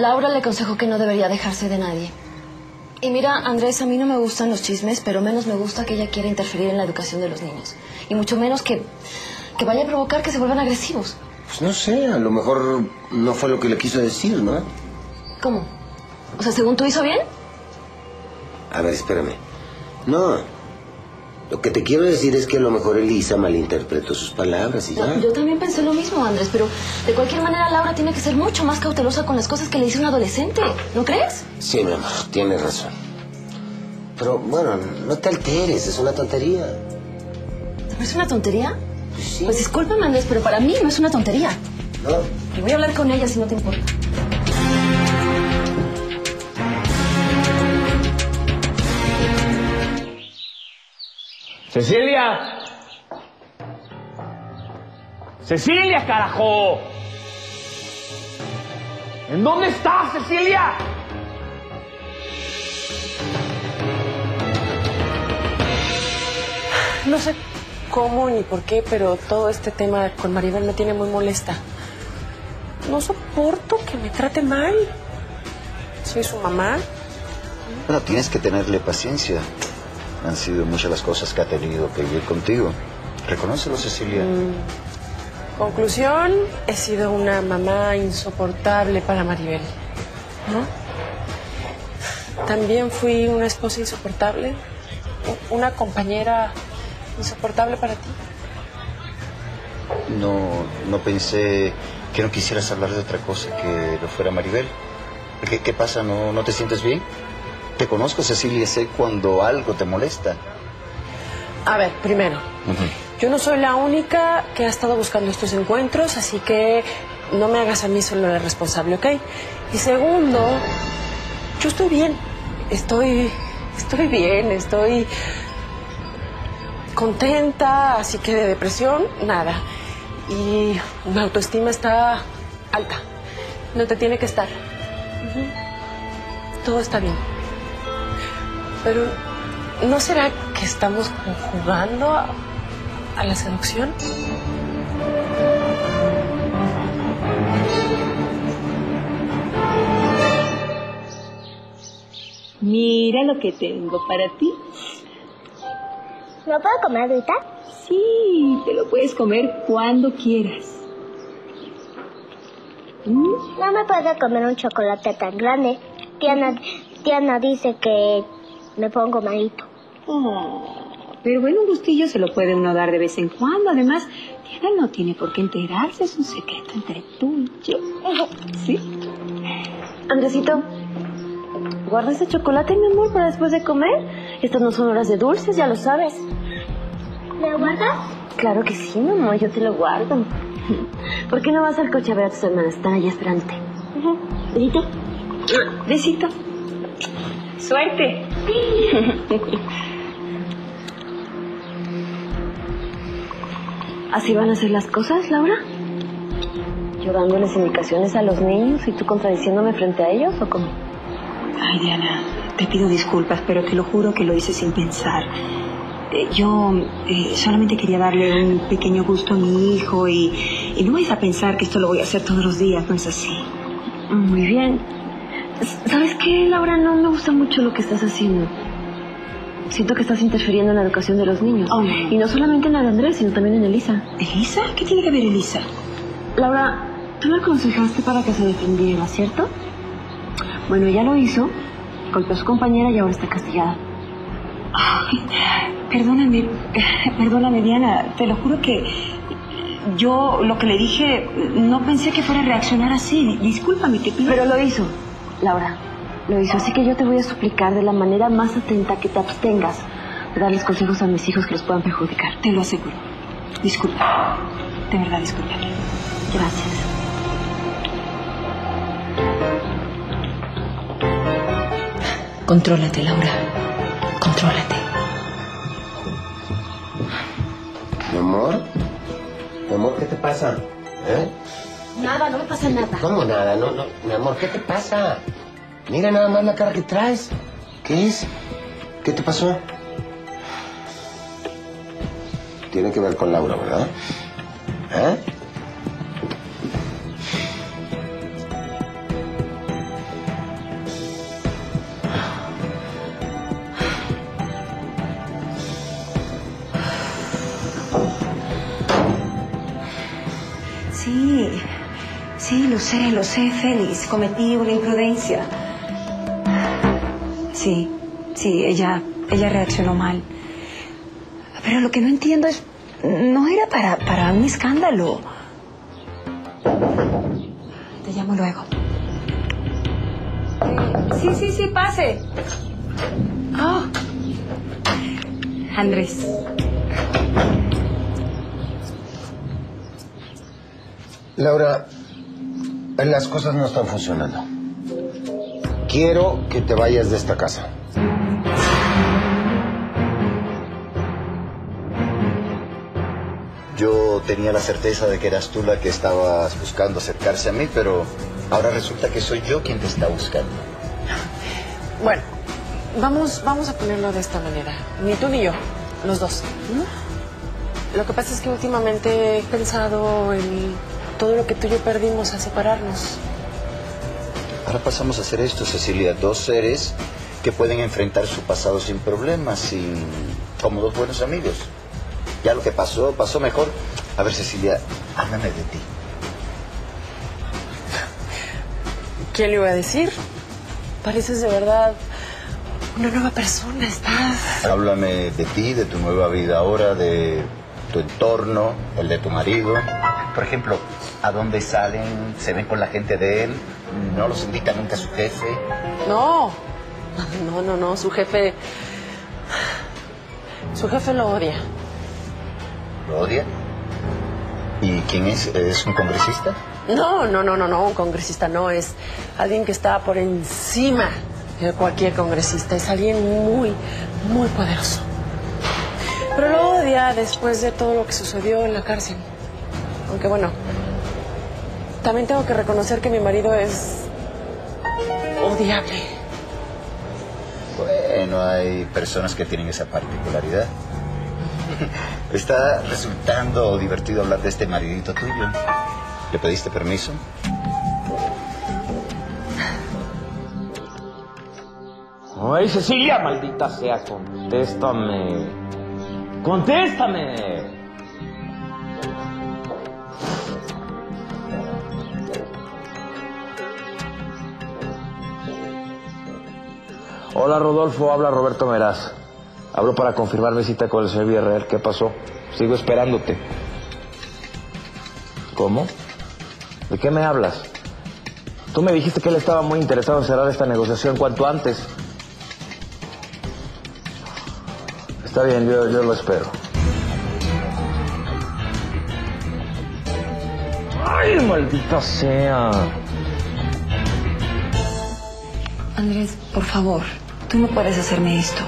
Laura le aconsejó que no debería dejarse de nadie. Y mira, Andrés, a mí no me gustan los chismes, pero menos me gusta que ella quiera interferir en la educación de los niños. Y mucho menos que, que vaya a provocar que se vuelvan agresivos. Pues no sé, a lo mejor no fue lo que le quiso decir, ¿no? ¿Cómo? O sea, según tú hizo bien. A ver, espérame. No. Lo que te quiero decir es que a lo mejor Elisa malinterpretó sus palabras y ya. Yo también pensé lo mismo, Andrés, pero de cualquier manera Laura tiene que ser mucho más cautelosa con las cosas que le dice un adolescente, ¿no crees? Sí, mi amor, tienes razón. Pero bueno, no te alteres, es una tontería. ¿No es una tontería? Pues sí. Pues discúlpame, Andrés, pero para mí no es una tontería. No. Y voy a hablar con ella si no te importa. Cecilia. Cecilia, carajo. ¿En dónde estás, Cecilia? No sé cómo ni por qué, pero todo este tema con Maribel me tiene muy molesta. No soporto que me trate mal. Soy su mamá. Bueno, tienes que tenerle paciencia. Han sido muchas las cosas que ha tenido que vivir contigo. Reconócelo, Cecilia. Conclusión, he sido una mamá insoportable para Maribel. ¿No? También fui una esposa insoportable. Una compañera insoportable para ti. No, no pensé que no quisieras hablar de otra cosa que no fuera Maribel. ¿Qué, qué pasa? ¿No, ¿No te sientes bien? Te conozco, Cecilia, sé cuando algo te molesta. A ver, primero, yo no soy la única que ha estado buscando estos encuentros, así que no me hagas a mí solo la responsable, ¿ok? Y segundo, yo estoy bien, estoy, estoy bien, estoy contenta, así que de depresión, nada. Y mi autoestima está alta, no te tiene que estar. Todo está bien. Pero, ¿no será que estamos como jugando a, a la seducción? Mira lo que tengo para ti. ¿No puedo comer ahorita? Sí, te lo puedes comer cuando quieras. ¿Mm? No me puedo comer un chocolate tan grande. Tiana, Tiana dice que me pongo malito. Oh, pero bueno, un gustillo se lo puede uno dar de vez en cuando. Además, Diana no tiene por qué enterarse. Es un secreto entre tú y yo. ¿Sí? Andresito, guarda ese chocolate, mi amor, para después de comer. Estas no son horas de dulces, ya lo sabes. ¿Me guardas? Claro que sí, mi amor, yo te lo guardo. ¿Por qué no vas al coche a ver a tus hermanas? Están allá esperándote. ¿Besito? Besito. Suerte. ¿Así van a ser las cosas, Laura? ¿Yo dándoles indicaciones a los niños y tú contradiciéndome frente a ellos o cómo? Ay, Diana, te pido disculpas, pero te lo juro que lo hice sin pensar. Eh, Yo eh, solamente quería darle un pequeño gusto a mi hijo y, y no vais a pensar que esto lo voy a hacer todos los días, no es así. Muy bien. ¿Sabes qué, Laura? No me gusta mucho lo que estás haciendo. Siento que estás interfiriendo en la educación de los niños. Oh. Y no solamente en la de Andrés, sino también en Elisa. ¿Elisa? ¿Qué tiene que ver Elisa? Laura, tú me aconsejaste para que se defendiera, ¿cierto? Bueno, ella lo hizo, golpeó a su compañera y ahora está castigada. Perdóname, perdóname Diana, te lo juro que yo lo que le dije no pensé que fuera a reaccionar así. Discúlpame, te pido. Pero lo hizo, Laura. Lo hizo, así que yo te voy a suplicar de la manera más atenta que te abstengas de darles consejos a mis hijos que los puedan perjudicar. Te lo aseguro. Disculpa. De verdad, disculpa. Gracias. Contrólate, Laura. Contrólate. Mi amor. Mi amor, ¿qué te pasa? ¿Eh? Nada, no me pasa nada. ¿Cómo nada? No, no, mi amor, ¿qué te pasa? Mira nada más la cara que traes. ¿Qué es? ¿Qué te pasó? Tiene que ver con Laura, ¿verdad? ¿Eh? Sí lo sé, lo sé, Félix. Cometí una imprudencia. Sí, sí, ella, ella reaccionó mal. Pero lo que no entiendo es, no era para, para un escándalo. Te llamo luego. Sí, sí, sí, pase. Ah. Andrés. Laura, las cosas no están funcionando. Quiero que te vayas de esta casa. Yo tenía la certeza de que eras tú la que estabas buscando acercarse a mí, pero ahora resulta que soy yo quien te está buscando. Bueno, vamos, vamos a ponerlo de esta manera. Ni tú ni yo, los dos. Lo que pasa es que últimamente he pensado en todo lo que tú y yo perdimos al separarnos. Ahora pasamos a hacer esto, Cecilia, dos seres que pueden enfrentar su pasado sin problemas, sin... como dos buenos amigos. Ya lo que pasó, pasó mejor. A ver, Cecilia, háblame de ti. ¿Quién le iba a decir? Pareces de verdad una nueva persona, estás... Háblame de ti, de tu nueva vida ahora, de tu entorno, el de tu marido. Por ejemplo, ¿a dónde salen? ¿Se ven con la gente de él? ¿No los invita nunca a su jefe? No, no, no, no, su jefe... Su jefe lo odia. ¿Lo odia? ¿Y quién es? ¿Es un congresista? No, no, no, no, no, un congresista no, es alguien que está por encima de cualquier congresista, es alguien muy, muy poderoso. Pero lo odia después de todo lo que sucedió en la cárcel. Aunque bueno, también tengo que reconocer que mi marido es odiable. Bueno, hay personas que tienen esa particularidad. Está resultando divertido hablar de este maridito tuyo. ¿Le pediste permiso? Ay, Cecilia, maldita sea, contéstame. Contéstame. Hola Rodolfo, habla Roberto Meraz. Hablo para confirmar mi cita con el señor Villarreal. ¿Qué pasó? Sigo esperándote. ¿Cómo? ¿De qué me hablas? Tú me dijiste que él estaba muy interesado en cerrar esta negociación cuanto antes. Está bien, yo, yo lo espero. ¡Ay, maldita sea! Andrés, por favor, tú no puedes hacerme esto.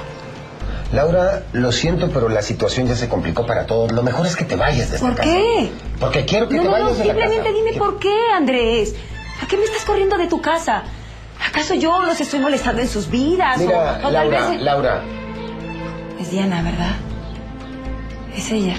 Laura, lo siento, pero la situación ya se complicó para todos. Lo mejor es que te vayas de esta ¿Por casa. qué? Porque quiero que no, te no, vayas no, de la casa. simplemente dime por qué, Andrés. ¿A qué me estás corriendo de tu casa? ¿Acaso yo los estoy molestando en sus vidas? Mira, o, o tal Laura, vez... Laura, Es Diana, ¿verdad? Es ella.